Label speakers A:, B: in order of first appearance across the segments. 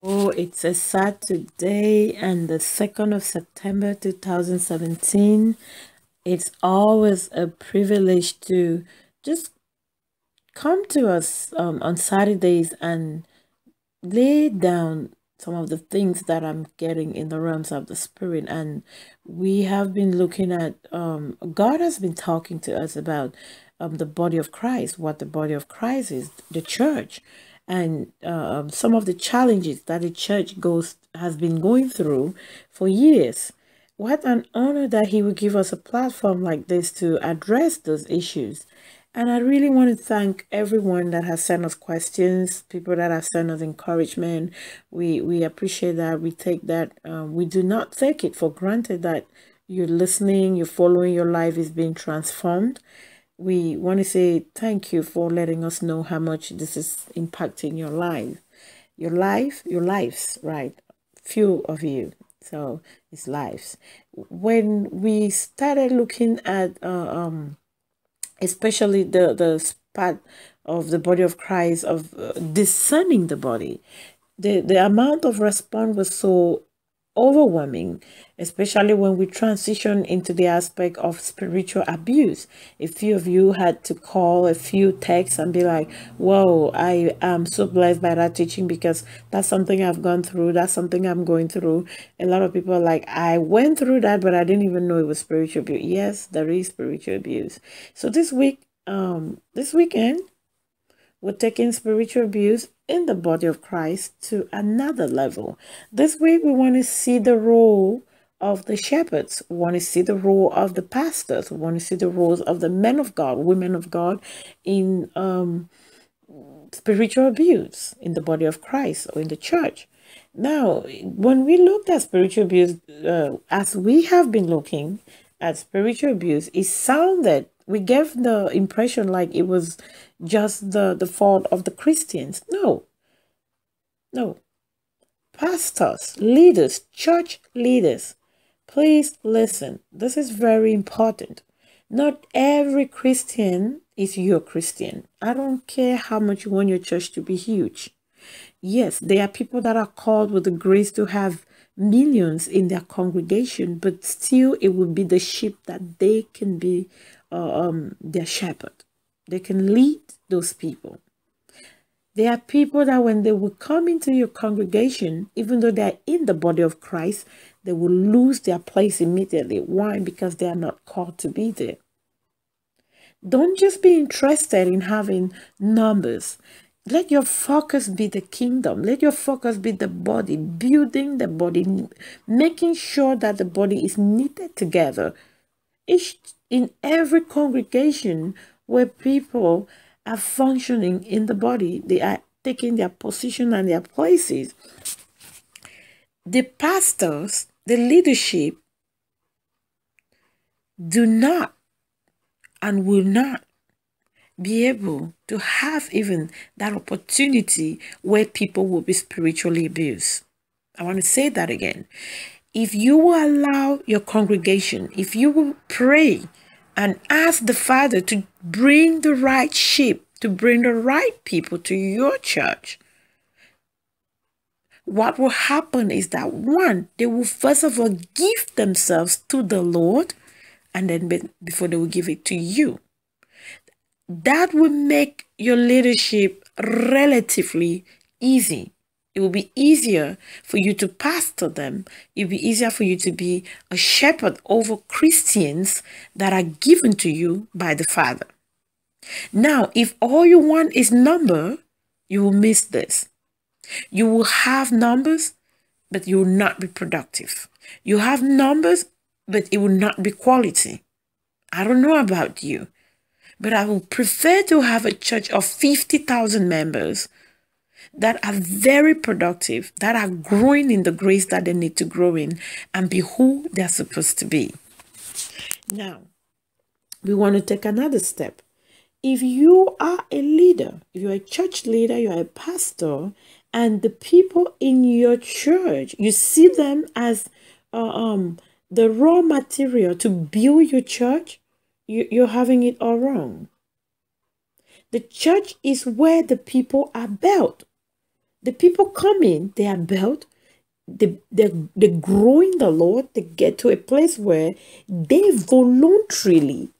A: Oh, it's a Saturday and the 2nd of September 2017. It's always a privilege to just come to us um, on Saturdays and lay down some of the things that I'm getting in the realms of the spirit. And we have been looking at, um, God has been talking to us about um, the body of Christ, what the body of Christ is, the church and uh, some of the challenges that the church goes has been going through for years. What an honor that he would give us a platform like this to address those issues. And I really want to thank everyone that has sent us questions, people that have sent us encouragement. We we appreciate that. We take that. Um, we do not take it for granted that you're listening, you're following, your life is being transformed we want to say thank you for letting us know how much this is impacting your life. Your life your lives right? Few of you. So it's lives. When we started looking at uh, um especially the the part of the body of christ of uh, discerning the body the the amount of response was so overwhelming, especially when we transition into the aspect of spiritual abuse. A few of you had to call a few texts and be like, whoa, I am so blessed by that teaching because that's something I've gone through. That's something I'm going through. A lot of people like, I went through that, but I didn't even know it was spiritual abuse. Yes, there is spiritual abuse. So this week, um, this weekend, we're taking spiritual abuse in the body of Christ to another level. This week, we want to see the role of the shepherds. We want to see the role of the pastors. We want to see the roles of the men of God, women of God in um, spiritual abuse in the body of Christ or in the church. Now, when we looked at spiritual abuse, uh, as we have been looking at spiritual abuse, it sounded we gave the impression like it was just the, the fault of the Christians. No. No. Pastors, leaders, church leaders, please listen. This is very important. Not every Christian is your Christian. I don't care how much you want your church to be huge. Yes, there are people that are called with the grace to have millions in their congregation, but still it would be the sheep that they can be um, their shepherd. They can lead those people. There are people that when they will come into your congregation, even though they're in the body of Christ, they will lose their place immediately. Why? Because they are not called to be there. Don't just be interested in having numbers. Let your focus be the kingdom. Let your focus be the body, building the body, making sure that the body is knitted together. Each in every congregation where people are functioning in the body, they are taking their position and their places. The pastors, the leadership, do not and will not be able to have even that opportunity where people will be spiritually abused. I want to say that again if you will allow your congregation, if you will pray and ask the Father to bring the right sheep, to bring the right people to your church, what will happen is that one, they will first of all give themselves to the Lord, and then before they will give it to you. That will make your leadership relatively easy it will be easier for you to pastor them. It will be easier for you to be a shepherd over Christians that are given to you by the Father. Now, if all you want is number, you will miss this. You will have numbers, but you will not be productive. You have numbers, but it will not be quality. I don't know about you, but I would prefer to have a church of 50,000 members that are very productive, that are growing in the grace that they need to grow in and be who they're supposed to be. Now, we want to take another step. If you are a leader, if you're a church leader, you're a pastor, and the people in your church, you see them as uh, um, the raw material to build your church, you, you're having it all wrong. The church is where the people are built. The people come in, they are built, they, they, they grow in the Lord, they get to a place where they voluntarily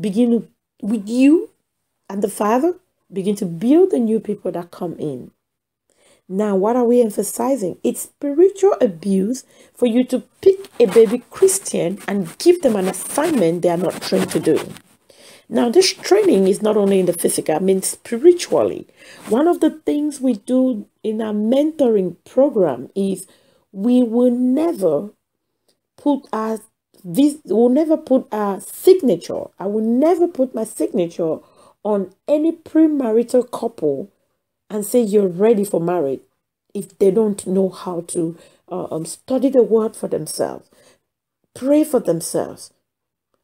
A: begin with you and the Father, begin to build the new people that come in. Now, what are we emphasizing? It's spiritual abuse for you to pick a baby Christian and give them an assignment they are not trained to do. Now, this training is not only in the physical, I mean spiritually. One of the things we do in our mentoring program is we will never put our this will never put our signature. I will never put my signature on any premarital couple and say you're ready for marriage if they don't know how to uh, um, study the word for themselves, pray for themselves.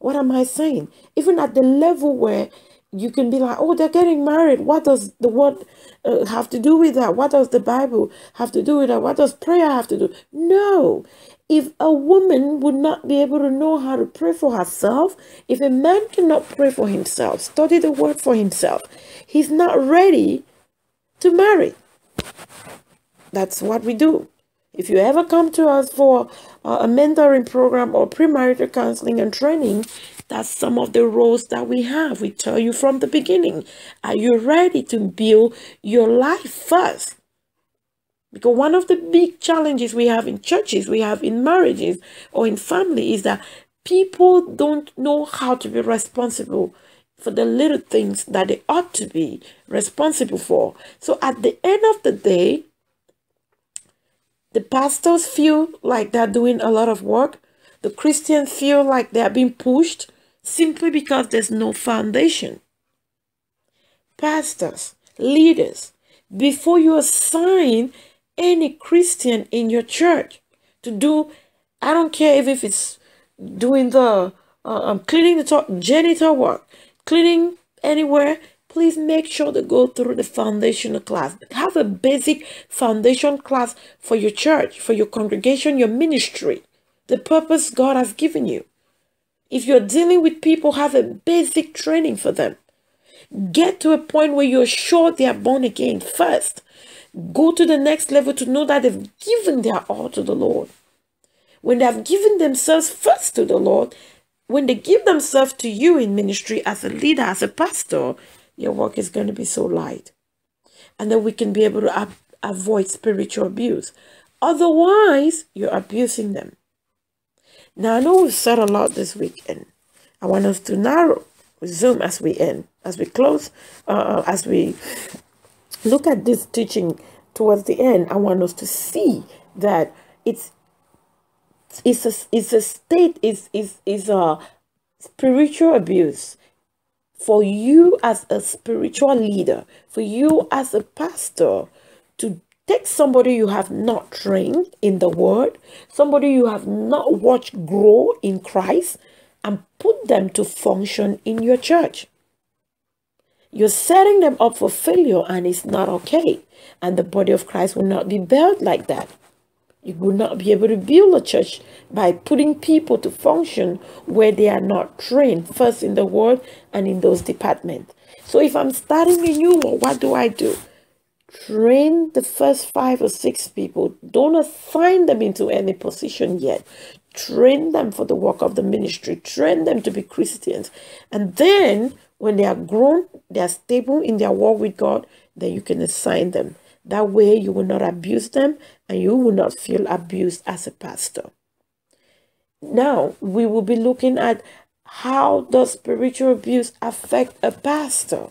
A: What am I saying? Even at the level where you can be like, oh, they're getting married. What does the word uh, have to do with that? What does the Bible have to do with that? What does prayer have to do? No. If a woman would not be able to know how to pray for herself, if a man cannot pray for himself, study the word for himself, he's not ready to marry. That's what we do. If you ever come to us for uh, a mentoring program or premarital counseling and training, that's some of the roles that we have. We tell you from the beginning, are you ready to build your life first? Because one of the big challenges we have in churches, we have in marriages or in family is that people don't know how to be responsible for the little things that they ought to be responsible for. So at the end of the day, the pastors feel like they're doing a lot of work. The Christians feel like they're being pushed simply because there's no foundation. Pastors, leaders, before you assign any Christian in your church to do, I don't care if, it's doing the uh, um, cleaning the janitor work, cleaning anywhere, please make sure to go through the foundation class. Have a basic foundation class for your church, for your congregation, your ministry, the purpose God has given you. If you're dealing with people, have a basic training for them. Get to a point where you're sure they are born again first. Go to the next level to know that they've given their all to the Lord. When they have given themselves first to the Lord, when they give themselves to you in ministry as a leader, as a pastor, your work is going to be so light. And then we can be able to avoid spiritual abuse. Otherwise, you're abusing them. Now, I know we've said a lot this weekend. I want us to narrow, zoom as we end, as we close, uh, uh, as we look at this teaching towards the end. I want us to see that it's it's a, it's a state, is is is a spiritual abuse for you as a spiritual leader, for you as a pastor to take somebody you have not trained in the word, somebody you have not watched grow in Christ, and put them to function in your church. You're setting them up for failure and it's not okay. And the body of Christ will not be built like that. You will not be able to build a church by putting people to function where they are not trained, first in the word and in those departments. So if I'm starting a new one, what do I do? Train the first five or six people. Don't assign them into any position yet. Train them for the work of the ministry. Train them to be Christians. And then when they are grown, they are stable in their walk with God, then you can assign them. That way you will not abuse them and you will not feel abused as a pastor. Now, we will be looking at how does spiritual abuse affect a pastor?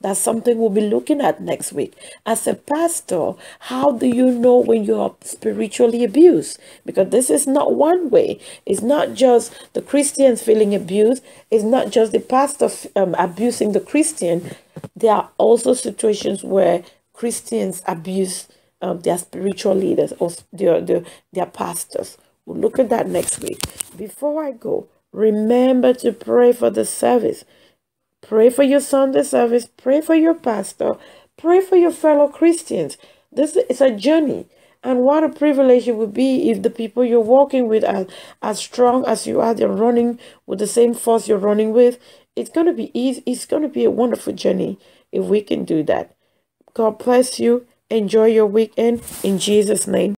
A: That's something we'll be looking at next week. As a pastor, how do you know when you're spiritually abused? Because this is not one way. It's not just the Christians feeling abused. It's not just the pastor um, abusing the Christian. There are also situations where Christians abuse um, their spiritual leaders or their, their, their pastors. We'll look at that next week. Before I go, remember to pray for the service. Pray for your Sunday service. Pray for your pastor. Pray for your fellow Christians. This is a journey. And what a privilege it would be if the people you're walking with are as strong as you are, they're running with the same force you're running with. It's going to be easy. It's going to be a wonderful journey if we can do that. God bless you. Enjoy your weekend in Jesus' name.